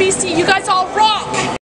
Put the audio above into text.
BC. You guys all rock!